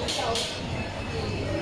yourself.